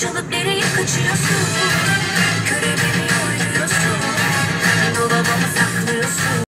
çalıp nereye kaçıyorsun?